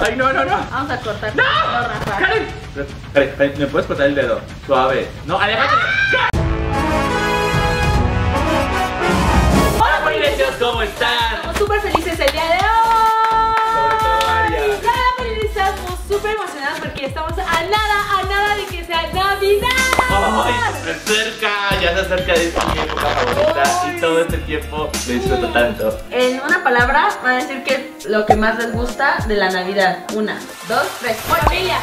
Ay, no, no, no. Vamos a cortar. ¡No! Rafa. Karen. Karen, Karen, ¿me puedes cortar el dedo? Suave. No, aléjate. Hola, privilegios, ¿cómo están? Estamos súper felices el día de Sobre todo hoy. Arias. La verdad estamos súper emocionados porque estamos a nada, a nada de que sea Navidad. Ay, súper cerca, ya se acerca de esta mi época favorita y todo este tiempo lo disfruto tanto. En una palabra van a decir que es lo que más les gusta de la Navidad. Una, dos, tres. Familia.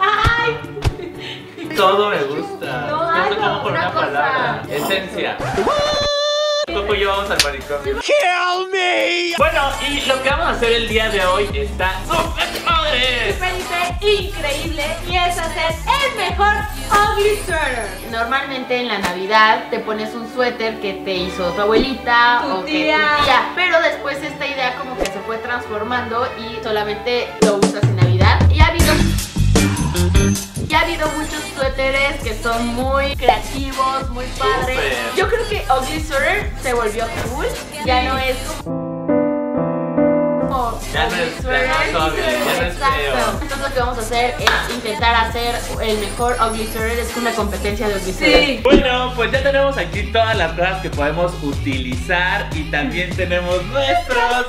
¡Ay! Todo me gusta. No, No algo, cómo por una palabra. Esencia. Coco y yo vamos al manicomio. Bueno, y lo que vamos a hacer el día de hoy está súper padre. Increíble y es hacer el mejor ugly sweater. Normalmente en la Navidad te pones un suéter que te hizo tu abuelita Tu o que tía. tu tía, pero después esta idea como que se fue transformando y solamente lo usas en son muy creativos, muy padres. Yo creo que Ugly Sweater se volvió cool. Ya no es como. Ya no ugly es- ya sweater. no es ugly, ya no es Exacto. feo. Entonces lo que vamos a hacer es intentar hacer el mejor Ugly Sweater. Es una competencia de Ugly Sweater. Sí. Bueno, pues ya tenemos aquí todas las cosas que podemos utilizar y también tenemos nuestros.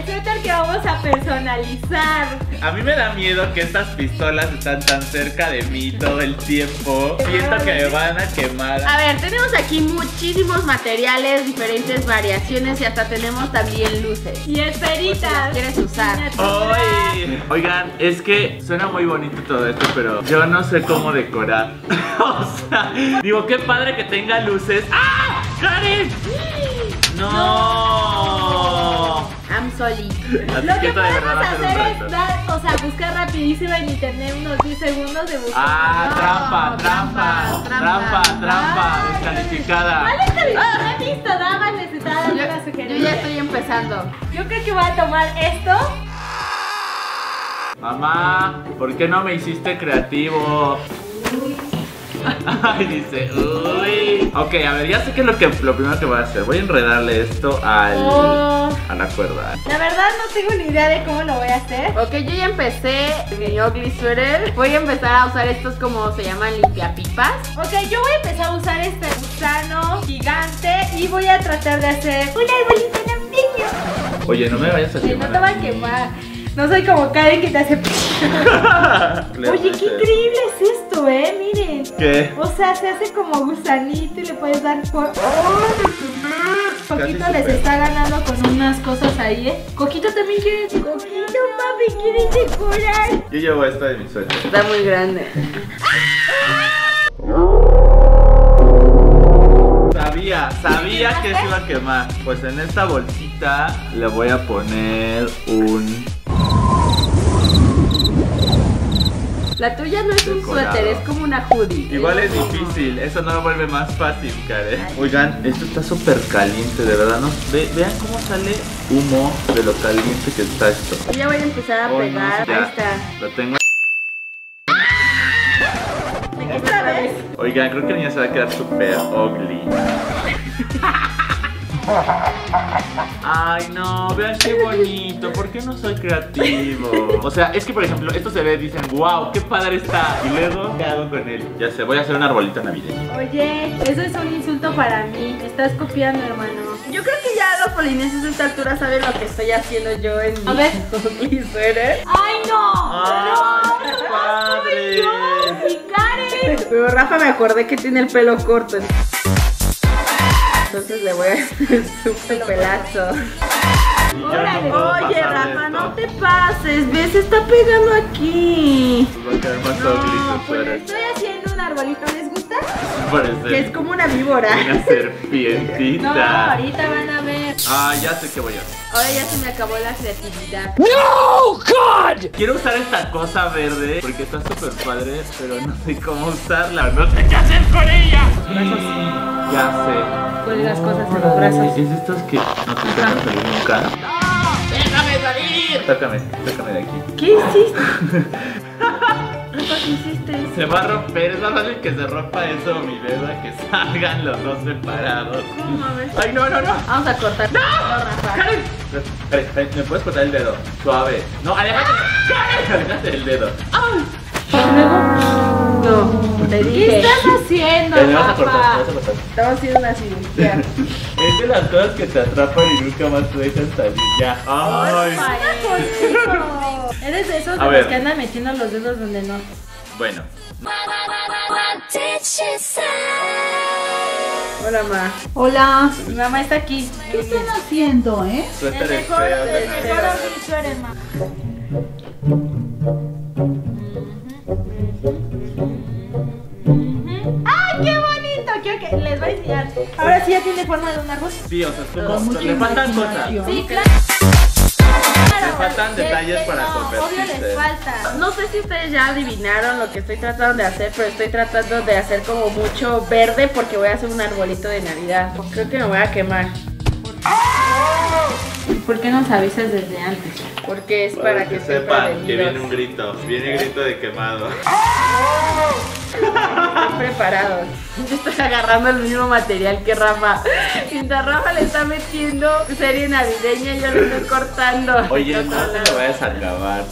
El suéter que vamos a personalizar. A mí me da miedo que estas pistolas están tan cerca de mí todo el tiempo. Siento que me van a quemar. A ver, tenemos aquí muchísimos materiales, diferentes variaciones y hasta tenemos también luces. Y Por si las esferitas. quieres usar. Ay. Oigan, es que suena muy bonito todo esto, pero yo no sé cómo decorar. o sea, digo, qué padre que tenga luces. ¡Ah! ¡Karen! ¡No! Lo que podemos hacer es dar, o sea, buscar rapidísimo en internet unos 10 segundos de buscar. Ah, No, trampa, trampa, trampa, trampa. trampa, trampa, Ay. descalificada. ¿Cuál? Nada más necesitaba Yo, una yo sugerencia. ya estoy empezando. Yo creo que voy a tomar esto. Mamá, ¿por qué no me hiciste creativo? Ay, dice, uy. Ok, a ver, ya sé que es lo, que, lo primero que voy a hacer. Voy a enredarle esto al, Oh. a la cuerda. La verdad no tengo ni idea de cómo lo voy a hacer. Ok, yo ya empecé mi ugly sweater. Voy a empezar a usar estos como se llaman limpiapipas. Ok, yo voy a empezar a usar este gusano gigante y voy a tratar de hacer un arbolito navideño. Oye, no me vayas a Que no quemar. te va a quemar. No soy como Karen que te hace. Oye, qué increíble es esto, eh. Miren. ¿Qué? O sea, se hace como gusanito y le puedes dar por. Coquito Casi les está ganando con unas cosas ahí, eh. Coquito también quiere. Coquito, papi, quiere decorar. Yo llevo esto de mi suéter. Está muy grande. Sabía, sabía que se iba a quemar. Pues en esta bolsita le voy a poner un. La tuya no es un suéter, es como una hoodie. Igual es difícil, eso no lo vuelve más fácil, Karen. Oigan, esto está súper caliente, de verdad, ¿no? Ve- vean cómo sale humo de lo caliente que está esto. Yo ya voy a empezar a Oh, no, pegar. ya, Ahí está. Lo tengo. Otra vez. Oigan, creo que el niño se va a quedar súper ugly. Ay, no, vean qué bonito. ¿Por qué no soy creativo? O sea, es que por ejemplo, esto se ve, dicen, wow, qué padre está. Y luego, ¿qué hago con él? Ya sé, voy a hacer un arbolito navideño. Oye, eso es un insulto para mí. Me estás copiando, hermano. Yo creo que ya los polinesios a esta altura saben lo que estoy haciendo yo en A mi ver. ugly sweater. ¡Ay, no! ¡Ay, qué ¡No! padre! ¡Yo! ¡Mi Karen! Pero Rafa me acordé que tiene el pelo corto. Entonces le voy a hacer su pelazo. No Oye, Rafa, esto. no te pases. ¿Ves? Está pegando aquí. Pues va a quedar más No, pues estoy haciendo un arbolito. ¿Les gusta? Parece Que es como una víbora. una serpientita. No, ahorita van a ver. Ah, ya sé qué voy a hacer. Ahora ya se me acabó la creatividad. Quiero usar esta cosa verde porque está súper padre, pero no sé cómo usarla. No sé qué hacer con ella. Sí, ya sé. Cuelgas cosas en los brazos. Es estos que no te dejan salir nunca. ¡Déjame salir! Sácame, sácame de aquí. ¿Qué hiciste? que hiciste. Se va a romper, es más fácil que se rompa eso mi dedo a que salgan los dos separados. ¿Cómo? Ay, no, no, no. Vamos a cortar. ¡No! Rafa. Karen. Karen, Karen, ¿Me puedes cortar el dedo? Suave. No, aléjate. Karen, aléjate del dedo. No, te ¿Qué estás haciendo, Te me vas a cortar, te vas a cortar. Estamos haciendo una cirugía. Es de las cosas que te atrapan y nunca más te dejan salir. Ya. Ay. Bonito. Eres de esos de los que andan metiendo los dedos donde no. Bueno. Hola, ma. Hola. Mi mamá está aquí. ¿Qué están haciendo, eh? Suéter El mejor, el mejor. Ma. Que les. Ahora sí ya tiene forma de un árbol. Sí, o sea, es como. Le faltan cosas. Sí, claro. Le faltan detalles para no, obvio convertirse. les falta. No sé si ustedes ya adivinaron lo que estoy tratando de hacer, pero estoy tratando de hacer como mucho verde porque voy a hacer un arbolito de Navidad. Creo que me voy a quemar. ¿Por qué nos avisas desde antes? Porque es para, que, estén sepan que viene un grito. Viene grito de quemado. Estén preparados. Yo estoy agarrando el mismo material que Rafa. Mientras Rafa le está metiendo serie navideña, yo le estoy cortando. Oye, no te lo vayas a acabar.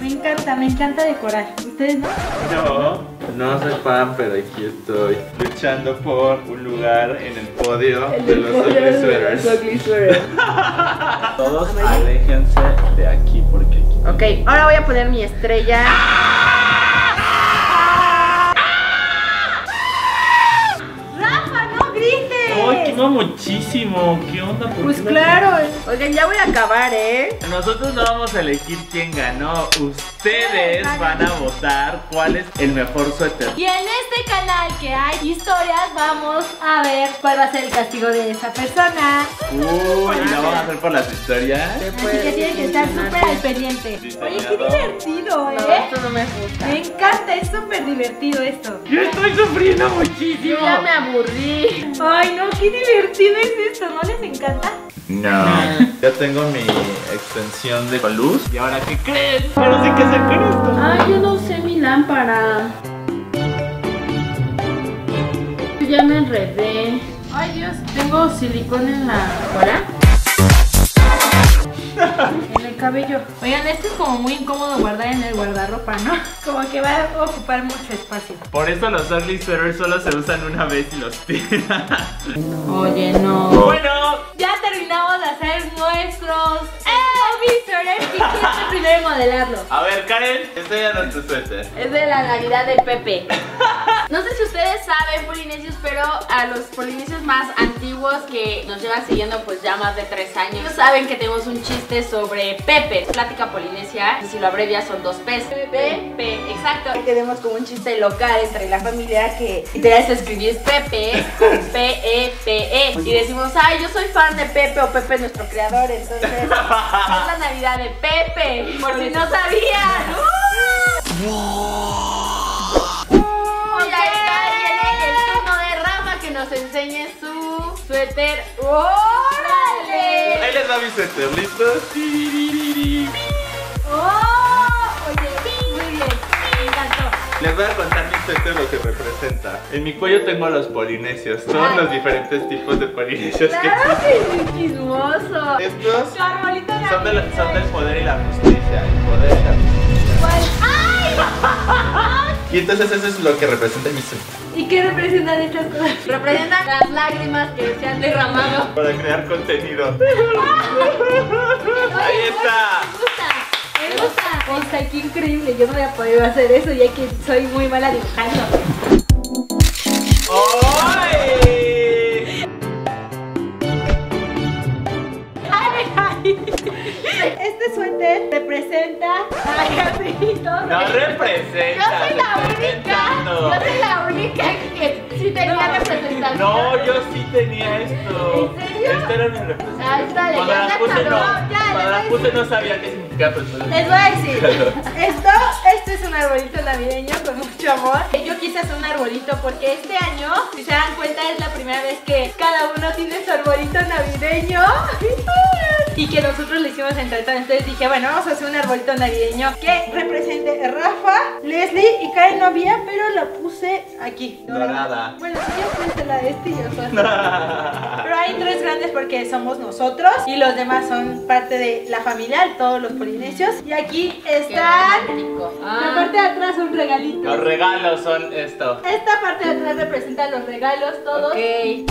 Me encanta, me encanta decorar. ¿Ustedes no? No, no soy fan, pero aquí estoy luchando por un lugar en el podio de los ugly sweaters. ugly sweaters. Todos aléjense de aquí porque aquí. Ok, ahora voy a poner mi estrella. ¡Ay, quema muchísimo! ¿Qué onda? ¿Por Pues qué lo- claro. Oigan, ya voy a acabar, ¿eh? Nosotros no vamos a elegir quién ganó. Ustedes van a votar cuál es el mejor suéter. Y en este canal que hay historias, vamos a ver cuál va a ser el castigo de esa persona. Uy, ¿y lo vamos a hacer por las historias? Así que tienen que estar súper al pendiente. Oye, qué divertido, No, ¿eh? esto no me gusta. Me encanta, es súper divertido esto. Yo estoy sufriendo Yo muchísimo. ya me aburrí. Ay, no, qué divertido es esto, ¿no les encanta? No. Ya tengo mi extensión de luz. ¿Y ahora qué creen? Yo no sé qué hacer con esto. Ay, yo no usé mi lámpara. Yo ya me enredé. Ay, Dios, tengo silicón en la cara. Cabello. Oigan, esto es como muy incómodo guardar en el guardarropa, ¿no? Como que va a ocupar mucho espacio. Por eso los ugly sweaters solo se usan una vez y los tiran. Oye, no. bueno, terminamos de hacer nuestros es el primero en modelarlo. a ver, Karen, enséñanos tu suéter. Es de la Navidad de Pepe. No sé si ustedes saben, polinesios, pero a los polinesios más antiguos que nos llevan siguiendo pues ya más de tres años, saben que tenemos un chiste sobre Pepe. Plática polinesia, y si lo abrevia son dos P's. Pepe, exacto. Y tenemos como un chiste local entre la familia que se escribir Pepe con P-E-P-E. Y decimos, ay, yo soy fan de Pepe o Pepe es nuestro creador, entonces es la Navidad de Pepe. Por si no sabían. Y ahí viene el turno de Rafa que nos enseñe su suéter. Ahí ¡Órale! les va mi suéter, ¿listos? Les voy a contar mi suéter lo que representa. En mi cuello tengo a los polinesios. Son Ay. los diferentes tipos de polinesios que ¡Claro existen. que es chismoso! Estos son, del- navideño. son del poder y la justicia. El poder y la justicia. ¿Cuál? ¡Ay! Y entonces eso es lo que representa mi suéter. ¿Y qué representan estas cosas? Representan las lágrimas que se han derramado. Para crear contenido. Ahí está. Increíble. Yo no había podido hacer eso ya que soy muy mala dibujando. ¡Ay! Ay. Este suéter representa a Gabrielito. No representa. Yo soy la única, yo soy la única que sí tenía representación. No, yo sí tenía esto. ¿En serio? Esta era mi representación. Ah, está, Cuando la se puse no. ya, Cuando la puse no sabía qué significaba. Les voy a decir, esto, esto es un arbolito navideño con mucho amor. Yo quise hacer un arbolito porque este año, si se dan cuenta, es la primera vez que cada uno tiene su arbolito navideño. y que nosotros le hicimos entre todos. Entonces dije, bueno, vamos a hacer un arbolito navideño que represente a Rafa, Leslie y Karen no había, pero la puse aquí. Dorada. Bueno, si ya puse la de este y yo soy. Pero hay tres grandes porque somos nosotros y los demás son parte de la familia, todos los polinesios. Y aquí están. La Ah. parte de atrás un regalito. Los regalos son esto. Esta parte de atrás representa los regalos, todos. Ok. Ay.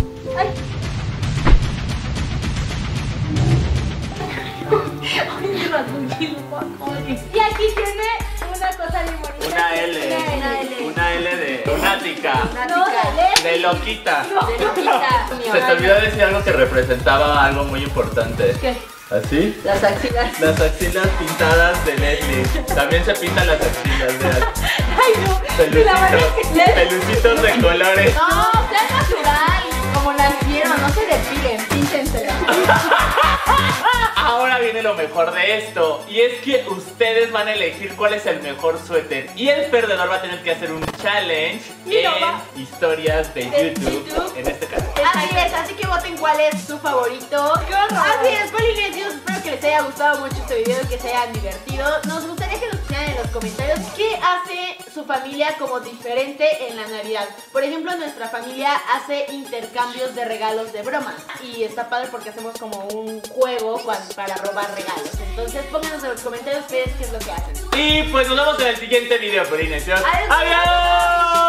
Y aquí tiene una cosa bien bonita. Una L. Una L. Una L de lunática. No, de De loquita. De loquita. Se te olvidó decir algo que representaba algo muy importante. ¿Qué? ¿Así? Las axilas. Las axilas pintadas de Leslie. También se pintan las axilas de Ay, no. Pelucitos. Pelucitos de colores. No, sea natural. Como nacieron, no se depilen, Ahora viene lo mejor de esto. Y es que ustedes van a elegir cuál es el mejor suéter. Y el perdedor va a tener que hacer un challenge Y en va- historias de De YouTube, YouTube. en este caso. Así es, así que voten cuál es su favorito. ¡Qué horror! Así es, Polinesios, espero que les haya gustado mucho este video y que se hayan divertido. Nos gustaría que nos en los comentarios qué hace su familia como diferente en la Navidad. Por ejemplo, nuestra familia hace intercambios de regalos de broma. Y está padre porque hacemos como un juego para robar regalos. Entonces pónganos en los comentarios ustedes qué es lo que hacen. Y pues nos vemos en el siguiente video, Polinesios. Adiós. ¡Adiós!